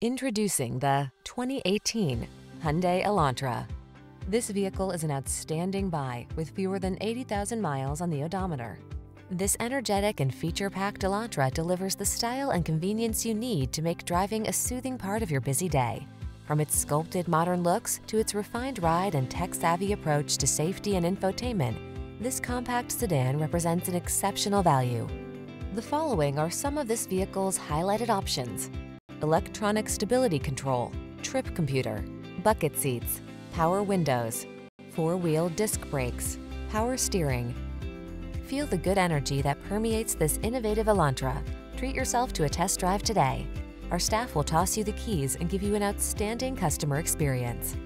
Introducing the 2018 Hyundai Elantra. This vehicle is an outstanding buy with fewer than 80,000 miles on the odometer. This energetic and feature-packed Elantra delivers the style and convenience you need to make driving a soothing part of your busy day. From its sculpted modern looks to its refined ride and tech-savvy approach to safety and infotainment, this compact sedan represents an exceptional value. The following are some of this vehicle's highlighted options electronic stability control, trip computer, bucket seats, power windows, four-wheel disc brakes, power steering. Feel the good energy that permeates this innovative Elantra. Treat yourself to a test drive today. Our staff will toss you the keys and give you an outstanding customer experience.